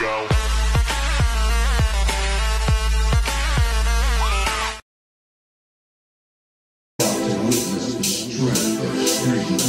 go. Witness the strength of freedom.